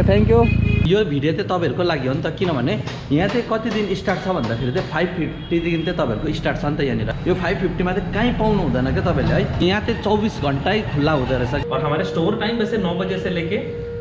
Okay thank you यो video चाहिँ तपाईँहरूको लागि हो नि त किनभने यहाँ चाहिँ कति दिन स्टार्ट छ भन्दाखेरि चाहिँ फाइभ फिफ्टीदेखि चाहिँ तपाईँहरूको स्टार्ट छ नि त यहाँनिर। यो फाइभ फिफ्टीमा चाहिँ कहीँ पाउनु हुँदैन क्या तपाईँले है। यहाँ चाहिँ चौबिस घन्टै खुल्ला हुँदो रहेछ। और हमारे स्टोर टाइम वैसे नौ बजे से लेके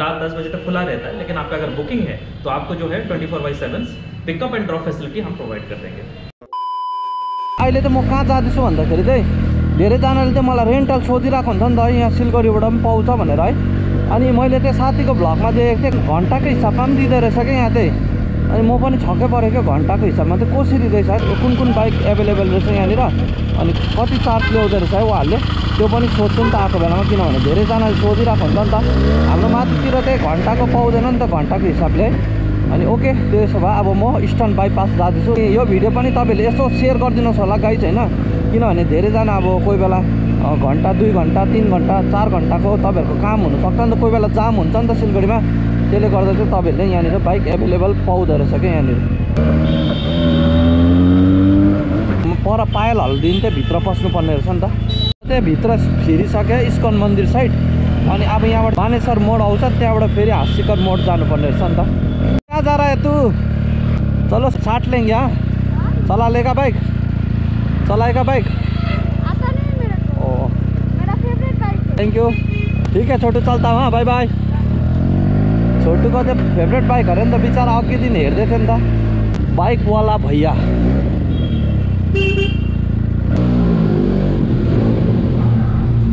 रात दस बजे तक खुला रहता है लेकिन आपका अगर बुकिंग है तो आपको जो है twenty four by seven pickup and drop facility हम प्रोवाइड कर देंगे। अहिले चाहिँ म कहाँ जाँदैछु भन्दाखेरि चाहिँ धेरैजनाले चाहिँ मलाई रेन्टल सोधिरहेको हुन्छ नि त यहाँ सिलगढीबाट पनि पाउँछ भनेर है। अनि मैले त्यो साथीको भ्लगमा देखेको थिएँ घन्टाको हिसाबमा पनि दिँदो रहेछ क्या यहाँ चाहिँ अनि म पनि छक्कै परेँ क्या घन्टाको हिसाबमा चाहिँ कसरी रहेछ कुन कुन बाइक एभाइलेबल रहेछ यहाँनिर? अनि कति चार्ज ल्याउँदो रहेछ है उहाँहरूले? त्यो पनि सोध्छु नि त आएको बेलामा किनभने धेरैजनाले सोधिरहेको हुन्छ नि त। हाम्रो माथितिर चाहिँ घन्टाको पाउँदैन नि त घन्टाको हिसाबले। अनि ओके त्यसो भए अब म इस्टर्न बाइपास जाँदैछु। यो भिडियो पनि तपाईँहरूले यसो सेयर गरिदिनुहोस् होला गाइज होइन? किनभने धेरैजना अब कोही बेला घन्टा दुई घन्टा तिन घन्टा चार घन्टाको तपाईँहरूको काम हुनसक्छ। नि त कोही बेला जाम हुन्छ नि त सिलगढीमा। त्यसले गर्दा चाहिँ तपाईँहरूले यहाँनिर बाइक एभाइलेबल पाउँदो रहेछ क्या यहाँनिर। पर पायल हल्दिन चाहिँ भित्र पस्नुपर्ने रहेछ नि त। त्यहाँ भित्र फिरिसक्यो इस्कन मन्दिर साइड। अनि अब यहाँबाट बानेश्वर मोड आउँछ त्यहाँबाट फेरि हाँसिकर मोड जानुपर्ने रहेछ नि त। कहाँ जा रहा तू? चलो साठ लेंगे हाँ। चला बाइक। चलाएगा बाइक। थैंक यू ठीक है छोटू चलता हूँ बाई बाई छोटूको चाहिँ फेभरेट बाइक अरे नि त बिचरा अघि दिन हेर्दै थियो नि। त बाइकवाला भैया।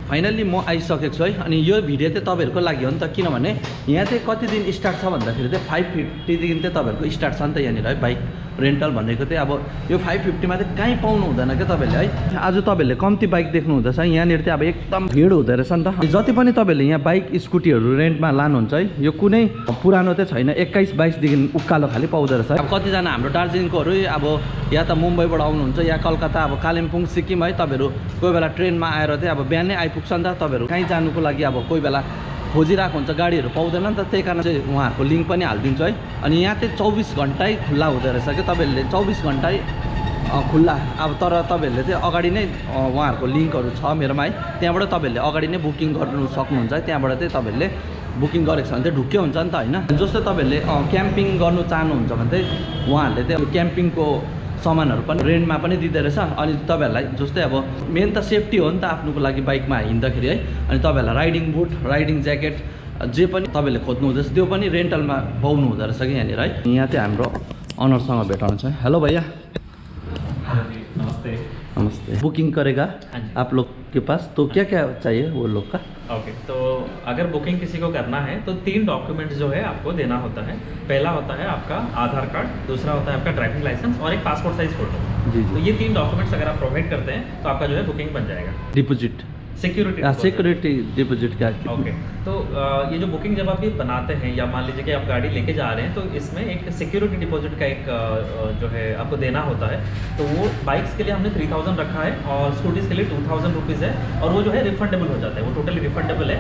फाइनल्ली म आइसकेको छु है अनि यो भिडियो चाहिँ तपाईँहरूको लागि हो नि त किनभने यहाँ चाहिँ कति दिन स्टार्ट छ भन्दाखेरि चाहिँ फाइभ फिफ्टीदेखि चाहिँ तपाईँहरूको स्टार्ट छ नि त यहाँनिर है बाइक रेन्टल भनेको चाहिँ अब यो फाइभ फिफ्टीमा चाहिँ कहीँ पाउनु हुँदैन क्या तपाईँहरूले है? आज तपाईँहरूले कम्ती बाइक देख्नु हुँदैछ यहाँनिर चाहिँ अब एकदम भिड हुँदो रहेछ नि त। जति पनि तपाईँहरूले यहाँ बाइक स्कुटीहरू रेन्टमा लानुहुन्छ है यो कुनै पुरानो चाहिँ छैन एक्काइस बाइसदेखि उकालो खालि पाउँदो रहेछ अब कतिजना हाम्रो दार्जिलिङकोहरू अब या त मुम्बईबाट आउनुहुन्छ या कलकत्ता अब कालिम्पोङ सिक्किम है तपाईँहरू कोही बेला ट्रेनमा आएर चाहिँ अब बिहानै आइपुग्छ नि त तपाईँहरू। कहीँ जानुको लागि अब कोही बेला खोजिरहेको हुन्छ गाडीहरू पाउँदैन नि त। त्यही कारण चाहिँ उहाँहरूको लिङ्क पनि हालिदिन्छु है। अनि यहाँ चाहिँ चौबिस घन्टै खुल्ला हुँदो रहेछ क्या तपाईँहरूले। चौबिस घन्टै खुल्ला। अब तर तपाईँहरूले चाहिँ अगाडि नै उहाँहरूको लिङ्कहरू छ मेरोमा है। त्यहाँबाट तपाईँहरूले अगाडि नै बुकिङ गर्नु सक्नुहुन्छ है। त्यहाँबाट चाहिँ तपाईँहरूले बुकिङ गरेको छ भने चाहिँ ढुक्कै हुन्छ नि त होइन? जस्तो तपाईँहरूले क्याम्पिङ गर्नु चाहनुहुन्छ भने चाहिँ उहाँहरूले चाहिँ क्याम्पिङको सामानहरू पनि रेन्टमा पनि दिँदो रहेछ। अनि तपाईँहरूलाई जस्तै अब मेन त सेफ्टी हो नि त आफ्नोको लागि बाइकमा हिँड्दाखेरि है। अनि तपाईँहरूलाई राइडिङ बुट राइडिङ ज्याकेट जे पनि तपाईँले खोज्नु हुँदैछ त्यो पनि रेन्टलमा पाउनु हुँदो रहेछ कि यहाँनिर है। यहाँ चाहिँ हाम्रो अनरसँग भेटाउनु छ। हेलो भैया। नमस्ते। नमस्ते। हाँ जी। आप लोग के पास? तो क्या क्या चाहिए वो लोग का? ओके तो अगर बुकिंग किसी को करना है तो तीन डॉक्यूमेंट्स जो है आपको देना होता है। पहला होता है आपका आधार कार्ड दूसरा होता है आपका ड्राइविंग लाइसेंस और एक पासपोर्ट साइज़ फ़ोटो जी तो ये तीन डॉक्यूमेंट्स अगर आप प्रोवाइड करते हैं तो आपका जो है बुकिंग बन जाएगा। डिपोजिट सिक्योरिटी सिक्योरिटी डिपोजिट क्या ओके तो ये जो बुकिंग जब आप ये बनाते हैं या मान लीजिए कि आप गाड़ी लेके जा रहे हैं तो इसमें एक सिक्योरिटी डिपॉजिट का एक जो है आपको देना होता है। तो वो बाइक्स के लिए हमने थ्री थाउज़ेंड रखा है और स्कूटीज़ के लिए टू थाउज़ेंड रुपीज़ है और वो जो है रिफंडेबल हो जाता है। वो टोटली रिफंडेबल है।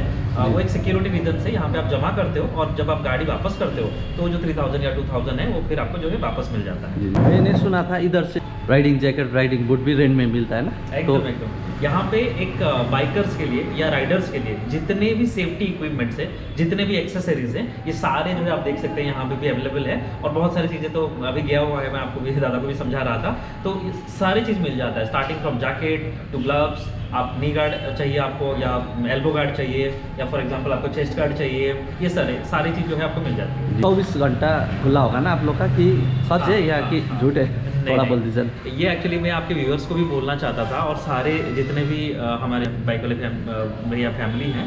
वो एक सिक्योरिटी रीजन से यहाँ पे आप जमा करते हो और जब आप गाड़ी वापस करते हो तो जो थ्री थाउज़ेंड या टू थाउज़ेंड है वो फिर आपको जो है वापस मिल जाता है। मैंने सुना था इधर से राइडिंग जैकेट राइडिंग बूट भी रेंट में मिलता है ना? तो एकदम एकदम। यहाँ पे एक बाइकर्स के लिए या राइडर्स के लिए जितने भी सेफ्टी इक्विपमेंट्स है जितने भी एक्सेसरीज हैं ये सारे जो है आप देख सकते हैं यहाँ पे भी अवेलेबल है। और बहुत सारी चीज़ें तो अभी गया हुआ है मैं आपको भी दादा को भी समझा रहा था। तो सारी चीज़ मिल जाता है starting from jacket to gloves आप नी गार्ड चाहिए आपको या एल्बो गार्ड चाहिए या फॉर एग्जांपल आपको चेस्ट गार्ड चाहिए ये सारे सारी चीज़ जो है आपको मिल जाती है। चौबीस घंटा खुला होगा ना आप लोग का कि सच है या कि झूठ है? थोड़ा बोल दीजिए। ये एक्चुअली मैं आपके व्यूअर्स को भी बोलना चाहता था और सारे जितने भी हमारे बाइक वाले भैया फैमिली हैं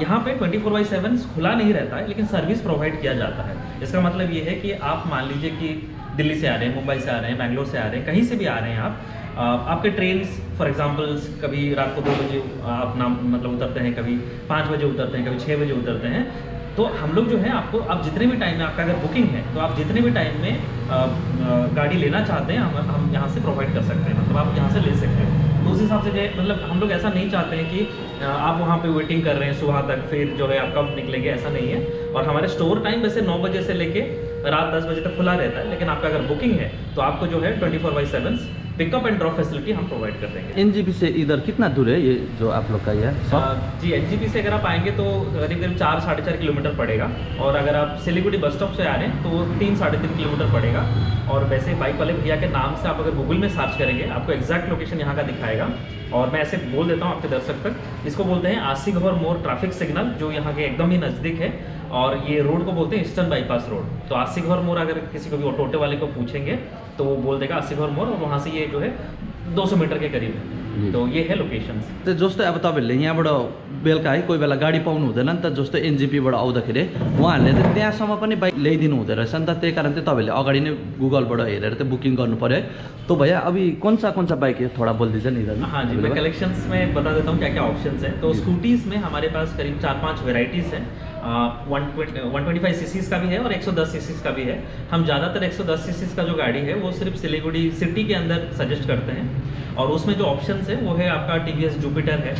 यहाँ पे ट्वेंटी फोर बाई सेवन खुला नहीं रहता है लेकिन सर्विस प्रोवाइड किया जाता है। इसका मतलब ये है कि आप मान लीजिए कि दिल्ली से आ रहे हैं मुंबई से आ रहे हैं बैंगलोर से आ रहे हैं कहीं से भी आ रहे हैं आप आपके ट्रेन फॉर एग्जांपल कभी रात को दो बजे अ, अपना मतलब उतरते हैं कभी पाँच बजे उतरते हैं कभी छः बजे उतरते हैं तो हम लोग जो है आपको आप जितने भी टाइम में आपका अगर बुकिंग है तो आप जितने भी टाइम में अ, अ, गाड़ी लेना चाहते हैं हम हम यहाँ से प्रोवाइड कर सकते हैं। मतलब आप यहाँ से ले सकते हैं। तो उस हिसाब से जो मतलब हम लोग ऐसा नहीं चाहते हैं कि आप वहाँ पे वेटिंग कर रहे हैं सुबह तक फिर जो है आप कब निकलेंगे ऐसा नहीं है। और हमारे स्टोर टाइम वैसे नौ बजे से लेके रात दस बजे तक खुला रहता है लेकिन आपका अगर बुकिंग है तो आपको जो है twenty four by seven pickup and drop facility हम प्रोवाइड कर देंगे। एनजीपी से इधर कितना दूर है ये जो आप लोग का ये जी एन से अगर आप आएँगे तो करीब करीब चार साढ़े चार किलोमीटर पड़ेगा। और अगर आप सिलीगुड़ी बस स्टॉप से आ रहे हैं तो वो तीन साढ़े तीन किलोमीटर पड़ेगा। और वैसे बाइक वाले भैया के नाम से आप अगर गूगल में सर्च करेंगे आपको एग्जैक्ट लोकेशन यहाँ का दिखाएगा। और मैं ऐसे बोल देता हूँ आपके दर्शक तक इसको बोलते हैं आसिक और मोर ट्रैफ़िक सिग्नल जो यहाँ के एकदम ही नज़दीक है। और ये रोड को बोलते हैं ईस्टर्न बाईपास रोड तो आसिक और मोर अगर किसी को भी ऑटोटे वाले को पूछेंगे तो वो बोल देगा आसिक और मोर और वहाँ से ये जो है 200 मीटर के करीब है। तो ये है लोकेशंस त्यो जस्तो अब तपाईँहरूले यहाँबाट बेलुका है कोही बेला गाडी पाउनु हुँदैन नि त जस्तो एनजिपीबाट आउँदाखेरि उहाँहरूले त्यहाँसम्म पनि बाइक ल्याइदिनु हुँदो रहेछ। नि त त्यही कारण चाहिँ तपाईँहरूले अगाडि नै गुगलबाट हेरेर चाहिँ बुकिङ गर्नु पऱ्यो है। तो भैया अभी कौन सा कौन सा बाइक है थोड़ा बोल दीजिए ना इधर। हाँ जी मैं? कलेक्शंस में बता देता हूँ क्या क्या ऑप्शंस हैं। तो स्कूटीज़ में हमारे पास करीब चार पाँच वेराइटीज़ हैं। One one twenty five C का भी है और 110 सीसीज का भी है। हम ज़्यादातर 110 सीसीज का जो गाड़ी है, वो सिर्फ़ सिलीगुड़ी सिटी के अंदर सजेस्ट करते हैं। और उसमें जो ऑप्शंस है, वो है आपका टी वी जुपिटर है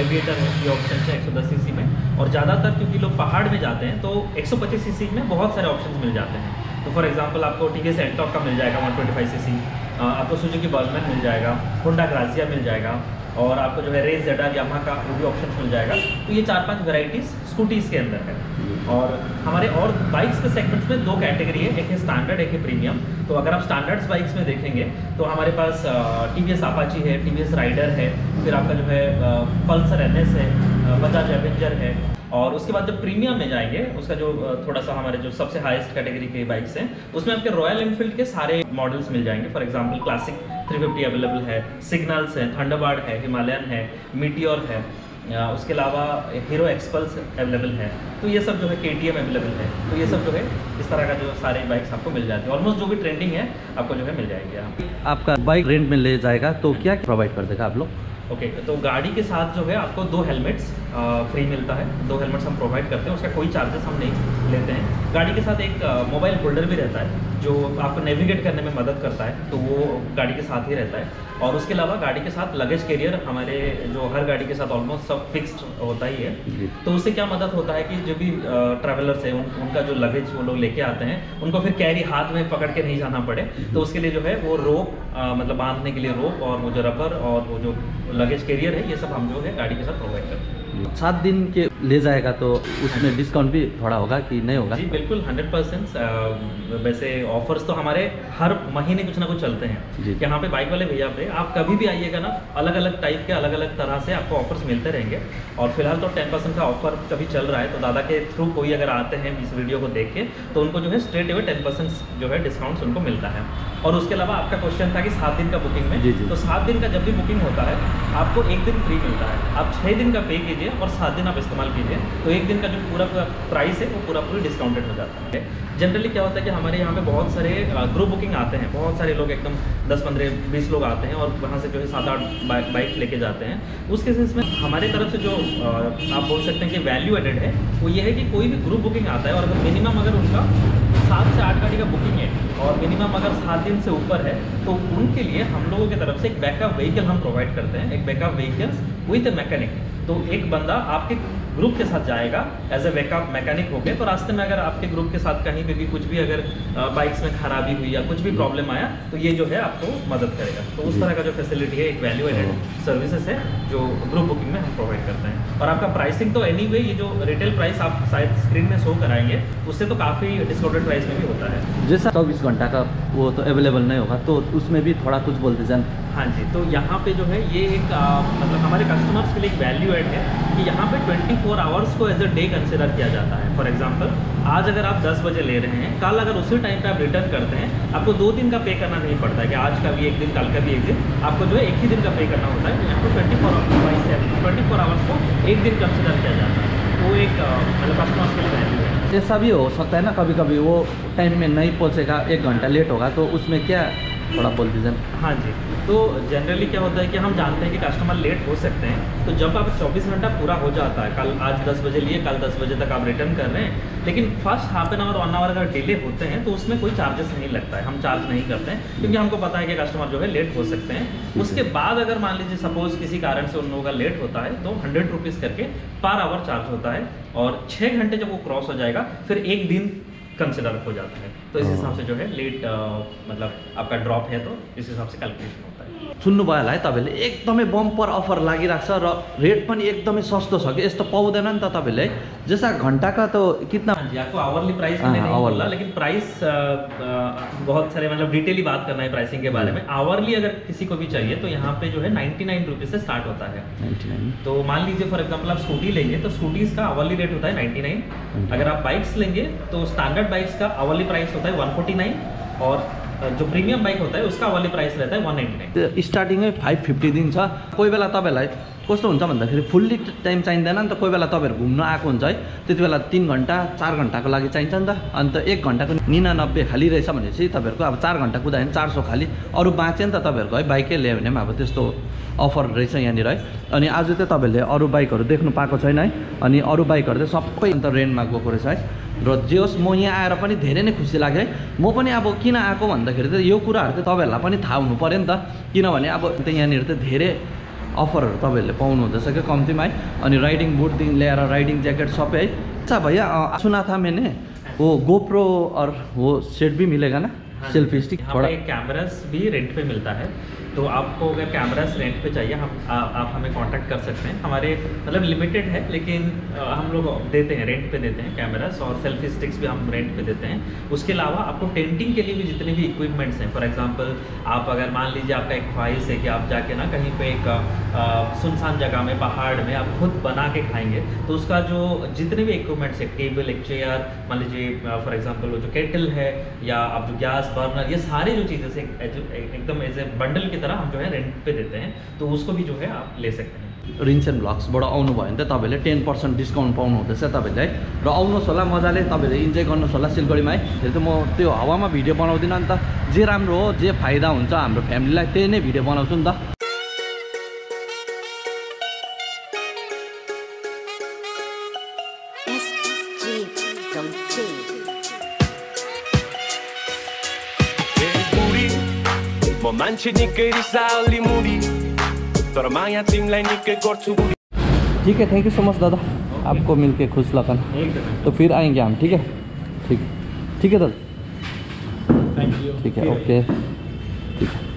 एविएटर है, ये ऑप्शन है 110 सीसी में। और ज़्यादातर क्योंकि लोग पहाड़ में जाते हैं तो 125 सीसी में बहुत सारे ऑप्शन मिल जाते हैं। तो फॉर एग्जांपल आपको टी वी एस का मिल जाएगा 125 सीसी आपको सुजुकी बर्गमैन मिल जाएगा होंडा ग्राजिया मिल जाएगा। और आपको जो है रेस जेडर यामा का वो भी ऑप्शन मिल जाएगा। तो ये चार पाँच वेराइटीज़ स्कूटीज़ के अंदर है। और हमारे और बाइक्स के सेगमेंट्स में दो कैटेगरी है, एक है स्टैंडर्ड एक है प्रीमियम तो अगर आप स्टैंडर्ड्स बाइक्स में देखेंगे तो हमारे पास टी वी अपाची है टी वी एस राइडर है, फिर आपका जो है पल्सर एन है बजाज एवेंजर है। और उसके बाद जब प्रीमियम में जाएँगे, उसका जो थोड़ा सा हमारे जो सबसे हाईएस्ट कैटेगरी के बाइक्स हैं, उसमें आपके रॉयल एनफील्ड के सारे मॉडल्स मिल जाएँगे। फॉर एग्जांपल क्लासिक 350 अवेलेबल है सिग्नल्स है थंडरबर्ड है हिमालयन है मीटियोर है उसके अलावा हीरो एक्सपल्स अवेलेबल है। तो ये सब जो है के अवेलेबल है। तो ये सब जो है, इस तरह का जो सारे बाइक्स आपको मिल जाते हैं। ऑलमोस्ट जो भी ट्रेंडिंग है, आपको जो है मिल जाएगी। आपका बाइक रेंट में ले जाएगा तो क्या प्रोवाइड कर देगा आप लोग? ओके okay, तो गाड़ी के साथ जो है आपको दो हेलमेट्स फ्री मिलता है। दो हेलमेट्स हम प्रोवाइड करते हैं उसका कोई चार्जेस हम नहीं लेते हैं। गाड़ी के साथ एक मोबाइल होल्डर भी रहता है जो आपको नेविगेट करने में मदद करता है तो वो गाड़ी के साथ ही रहता है। और उसके अलावा गाड़ी के साथ लगेज कैरियर हमारे जो हर गाड़ी के साथ ऑलमोस्ट सब फिक्स्ड होता ही है। तो उससे क्या मदद होता है कि जो भी ट्रैवलर्स हैं उन, उनका जो लगेज वो लोग लेके आते हैं उनको फिर कैरी हाथ में पकड़ के नहीं जाना पड़े। तो उसके लिए जो है वो रोप मतलब बांधने के लिए रोप और वो जो रबर और वो जो लगेज कैरियर है ये सब हम जो है गाड़ी के साथ प्रोवाइड करते हैं। सात दिन के ले जाएगा तो उसमें डिस्काउंट भी थोड़ा होगा कि नहीं होगा? जी बिल्कुल हंड्रेड परसेंट वैसे ऑफर्स तो हमारे हर महीने कुछ ना कुछ चलते हैं। जी। यहाँ पे बाइक वाले भैया पे आप कभी भी आइएगा ना अलग अलग टाइप के अलग अलग तरह से आपको ऑफर्स मिलते रहेंगे। और फ़िलहाल तो टेन परसेंट का ऑफ़र कभी चल रहा है तो दादा के थ्रू कोई अगर आते हैं इस वीडियो को देख के तो उनको जो है स्ट्रेट अवे टेन परसेंट जो है डिस्काउंट उनको मिलता है। और उसके अलावा आपका क्वेश्चन था कि सात दिन का बुकिंग में जी, जी। तो सात दिन का जब भी बुकिंग होता है आपको एक दिन फ्री मिलता है। आप छः दिन का पे कीजिए और सात दिन आप इस्तेमाल कीजिए। तो एक दिन का जो पूरा पूरा प्राइस है, वो पूरा पूरी डिस्काउंटेड हो जाता है। जनरली क्या होता है कि हमारे यहाँ पे बहुत सारे ग्रुप बुकिंग आते हैं। बहुत सारे लोग एकदम दस, पंद्रह, बीस लोग आते हैं और वहाँ से जो है सात, आठ बाइक लेके जाते हैं। उस केसेस में हमारे तरफ़ से जो आप बोल सकते हैं कि वैल्यू एडेड है, वो ये है कि कोई भी ग्रुप बुकिंग आता है और अगर मिनिमम अगर उनका सात से आठ गाड़ी का बुकिंग है और मिनिमम अगर सात दिन से ऊपर है तो उनके लिए हम लोगों की तरफ़ से एक बैकअप व्हीकल हम प्रोवाइड करते हैं। एक बैकअप व्हीकल्स विद मैकेनिक तो एक बंदा आपके ग्रुप के साथ जाएगा एज ए बैकअप मैकेनिक हो गए तो रास्ते में अगर आपके ग्रुप के साथ कहीं पे भी कुछ भी अगर बाइक्स में खराबी हुई या कुछ भी प्रॉब्लम आया तो ये जो है आपको मदद करेगा। तो उस तरह का जो फैसिलिटी है एक वैल्यू एडेड सर्विसेज़ है जो ग्रुप बुकिंग में हम प्रोवाइड करते हैं। और आपका प्राइसिंग तो एनी anyway, ये जो रिटेल प्राइस आप शायद स्क्रीन में शो कराएँगे उससे तो काफ़ी डिस्काउंटेड प्राइस में भी होता है। जैसा चौबीस घंटा का वो तो अवेलेबल नहीं होगा तो उसमें भी थोड़ा कुछ बोलते दीजिए हाँ जी तो यहाँ पे जो है ये एक आ, मतलब हमारे कस्टमर्स के लिए एक वैल्यू एड है कि यहाँ पे 24 फोर आवर्स को एज अ डे कंसिडर किया जाता है। फॉर एग्ज़ाम्पल आज अगर आप 10 बजे ले रहे हैं, कल अगर उसी टाइम पे आप रिटर्न करते हैं, आपको दो दिन का पे करना नहीं पड़ता है कि आज का भी एक दिन, कल का भी एक दिन। आपको जो है एक ही दिन का पे करना होता है। तो यहाँ पे twenty four by seven twenty four hours को एक दिन कंसिडर किया जाता है। वो एक मतलब कस्टमर्स के लिए वैल्यू है। ऐसा भी हो सकता है ना कभी कभी वो टाइम में नहीं पहुँचेगा, एक घंटा लेट होगा तो उसमें क्या थोड़ा बोल दीजिए। हाँ जी। तो जनरली क्या होता है कि हम जानते हैं कि कस्टमर लेट हो सकते हैं। तो जब आप 24 घंटा पूरा हो जाता है कल आज 10 बजे लिए कल 10 बजे तक आप रिटर्न कर रहे हैं लेकिन first half an hour one hour अगर डिले होते हैं तो उसमें कोई चार्जेस नहीं लगता है। हम चार्ज नहीं करते हैं क्योंकि हमको पता है कि कस्टमर जो है लेट हो सकते हैं। उसके बाद अगर मान लीजिए सपोज़ किसी कारण से उन लोगों का लेट होता है तो हंड्रेड रुपीज़ करके पर आवर चार्ज होता है। और छः घंटे जब वो क्रॉस हो जाएगा फिर एक दिन कंसिडर हो जाता है तो इस। हिसाब से जो है लेट मतलब आपका ड्रॉप है तो इस हिसाब से कैलकुलेशन होता है सुन्नुभयो होला है तपाईँहरूले एकदमै बम्पर अफर लागिरहेको छ र रेट पनि एकदमै सस्तो छ कि यस्तो पाउँदैन नि त तपाईँहरूले है जैसा घन्टाका त कितना आवरली प्राइस। बोला लेकिन प्राइस बहुत सारे मतलब डिटेली बात करना है प्राइसिंग के बारे में। आवरली अगर किसी को भी चाहिए तो यहाँ पे जो है नाइन्टी नाइन रुपीज़ से स्टार्ट होता है। 99 तो मान लीजिए फॉर एग्जांपल आप स्कूटी लेंगे तो स्कूटीज का आवरली रेट होता है 99 अगर आप बाइक्स लेंगे तो स्टैंडर्ड बाइक्स का आवरली प्राइस होता है 149 और अ, जो प्रीमियम बाइक होता है, उसका वाली प्राइस रहता है 199. त्यो स्टार्टिङै फाइव फिफ्टी दिन कोही बेला तपाईँहरूलाई कस्तो हुन्छ भन्दाखेरि फुल्ली टाइम चाहिँदैन नि त। कोही बेला तपाईँहरू घुम्न आएको हुन्छ है। त्यति बेला तिन घन्टा चार घन्टाको लागि चाहिन्छ नि त। अन्त एक घन्टाको निनानब्बे खाली रहेछ भनेपछि तपाईँहरूको अब चार घन्टा कुदायो भने चार सौ खाली। अरू बाँच्यो नि त तपाईँहरूको है। बाइकै ल्यायो भने पनि अब त्यस्तो अफर रहेछ यहाँनिर है। अनि आज चाहिँ तपाईँहरूले अरू बाइकहरू देख्नु पाएको छैन है। अनि अरू बाइकहरू चाहिँ सबै अन्त रेन्टमा गएको रहेछ है। र जे होस् म यहाँ आएर पनि धेरै नै खुसी लाग्यो है। म पनि अब किन आएको भन्दाखेरि चाहिँ यो कुराहरू चाहिँ तपाईँहरूलाई पनि थाहा हुनु पऱ्यो नि त। किनभने अब यहाँनिर चाहिँ धेरै अफरहरू तपाईँहरूले पाउनु हुँदैछ क्या कम्तीमा है? अनि राइडिङ बुटदेखि ल्याएर राइडिङ ज्याकेट सबै है। अच्छा भैया सुना था मैंने वो गोप्रो और वो सेट भी मिलेगा ना? सेल्फी। स्टिक यहाँ पे कैमरास भी रेंट पे मिलता है। तो आपको अगर कैमरास रेंट पे चाहिए हम आ, आप हमें कांटेक्ट कर सकते हैं। हमारे मतलब लिमिटेड है लेकिन आ, हम लोग देते हैं रेंट पे देते हैं कैमरास और सेल्फी स्टिक्स भी हम रेंट पे देते हैं। उसके अलावा आपको टेंटिंग के लिए भी जितने भी इक्विपमेंट्स हैं फॉर एग्जांपल आप अगर मान लीजिए आपका एक ख्वाहिश है कि आप जाके ना कहीं पर एक सुनसान जगह में पहाड़ में आप खुद बना के खाएँगे तो उसका जो जितने भी इक्विपमेंट्स है टेबल एक चेयर मान लीजिए फॉर एग्ज़ाम्पल वो जो केटल है या आप जो गैस बर्नर ये सारी जो चीज़ें एकदम एज ए बंडल की तरह हम जो है रेंट पे देते हैं तो उसको भी जो है आप ले सकते हैं। रिन्स एन्ड ब्लग्सबाट आउनुभयो भने चाहिँ तपाईँहरूले टेन पर्सेन्ट डिस्काउन्ट पाउनु हुँदैछ तपाईँहरूले है र आउनुहोस् होला मजाले तपाईँहरूले इन्जोय गर्नुहोस् होला सिलगढीमा है। फेरि त म त्यो हावामा भिडियो बनाउँदिनँ नि त। जे राम्रो हो जे फाइदा हुन्छ हाम्रो फ्यामिलीलाई त्यही नै भिडियो बनाउँछु नि त। मान्छे निकै रिसाली मुडी तर माया तिमीलाई निकै गर्छु बुढी ठीक है थैंक यू सो मच दादा। आपको मिलके खुश लगन तो फिर आएँगे हम ठीक है? ठीक। ठीक है दादा? थैंक यू ठीक है। ओके। ठीक है।